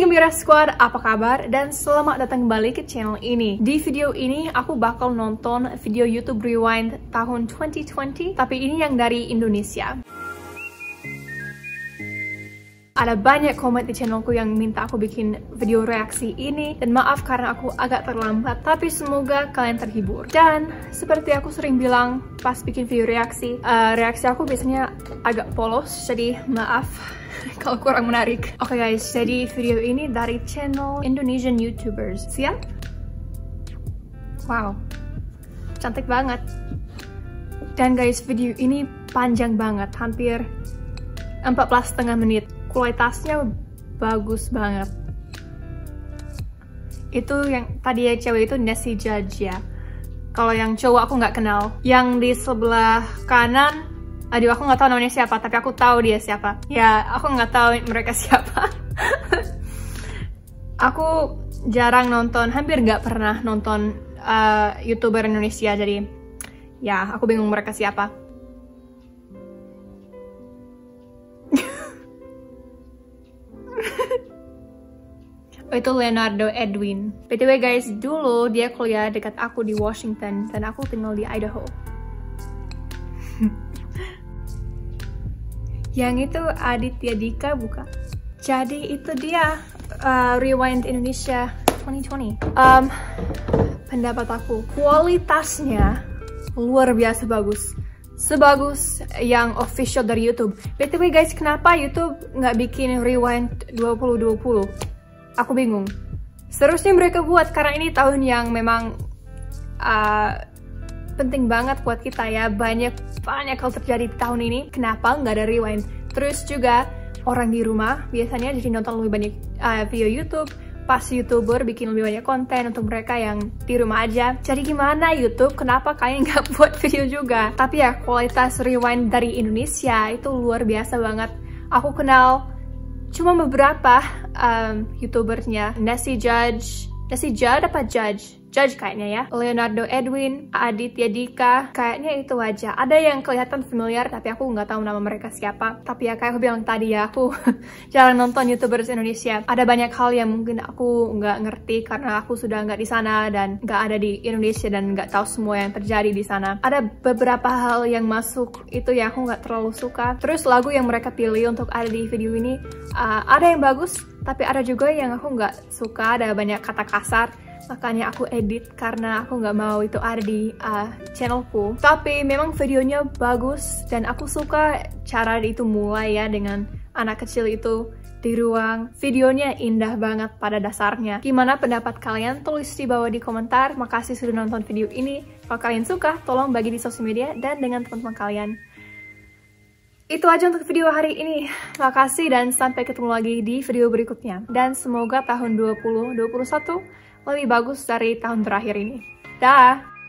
Gembira Squad, apa kabar? Dan selamat datang kembali ke channel ini. Di video ini aku bakal nonton video YouTube Rewind tahun 2020, tapi ini yang dari Indonesia. Ada banyak komen di channelku yang minta aku bikin video reaksi ini. Dan maaf karena aku agak terlambat Tapi semoga kalian terhibur. Dan seperti aku sering bilang pas bikin video reaksi uh, Reaksi aku biasanya agak polos Jadi maaf kalau kurang menarik. Oke okay guys, jadi video ini dari channel Indonesian YouTubers. Siap? Wow, cantik banget. Dan guys, video ini panjang banget Hampir 14 setengah menit kualitasnya bagus banget. Itu yang tadi ya cewek itu Nessie Judge ya kalau yang cowok aku nggak kenal. Yang di sebelah kanan aduh aku nggak tahu namanya siapa tapi aku tahu dia siapa. Ya aku nggak tahu mereka siapa. Aku jarang nonton hampir nggak pernah nonton uh, youtuber Indonesia. Jadi ya aku bingung mereka siapa itu Leonardo Edwin. BTW guys, dulu dia kuliah dekat aku di Washington dan aku tinggal di Idaho. Yang itu Aditya Dika buka. Jadi itu dia uh, Rewind Indonesia 2020. Um, pendapat aku, kualitasnya luar biasa bagus. Sebagus yang official dari YouTube. BTW guys, kenapa YouTube nggak bikin Rewind 2020? Aku bingung. Seterusnya mereka buat karena ini tahun yang memang uh, penting banget buat kita ya. Banyak banyak hal terjadi di tahun ini. Kenapa nggak ada rewind? Terus juga orang di rumah biasanya jadi nonton lebih banyak uh, video YouTube. Pas youtuber bikin lebih banyak konten untuk mereka yang di rumah aja. Jadi gimana YouTube? Kenapa kalian nggak buat video juga? Tapi ya kualitas rewind dari Indonesia itu luar biasa banget. Aku kenal cuma beberapa um, youtubernya Nessie Judge Nessie Judge apa Judge Judge kayaknya ya. Leonardo Edwin, Aditya Dika, kayaknya itu aja. Ada yang kelihatan familiar tapi aku nggak tahu nama mereka siapa. Tapi ya kayak aku bilang tadi ya, aku jarang nonton YouTubers Indonesia. Ada banyak hal yang mungkin aku nggak ngerti karena aku sudah nggak di sana dan nggak ada di Indonesia dan nggak tahu semua yang terjadi di sana. Ada beberapa hal yang masuk itu yang aku nggak terlalu suka. Terus lagu yang mereka pilih untuk ada di video ini, uh, ada yang bagus, tapi ada juga yang aku nggak suka, ada banyak kata kasar. Makanya aku edit karena aku nggak mau itu ada di uh, channelku. Tapi memang videonya bagus dan aku suka cara itu mulai ya dengan anak kecil itu di ruang. Videonya indah banget pada dasarnya. Gimana pendapat kalian? Tulis di bawah di komentar. Makasih sudah nonton video ini. Kalau kalian suka tolong bagi di sosial media dan dengan teman-teman kalian itu aja untuk video hari ini. Makasih dan sampai ketemu lagi di video berikutnya. Dan semoga tahun 2021 lebih bagus dari tahun terakhir ini. Dah!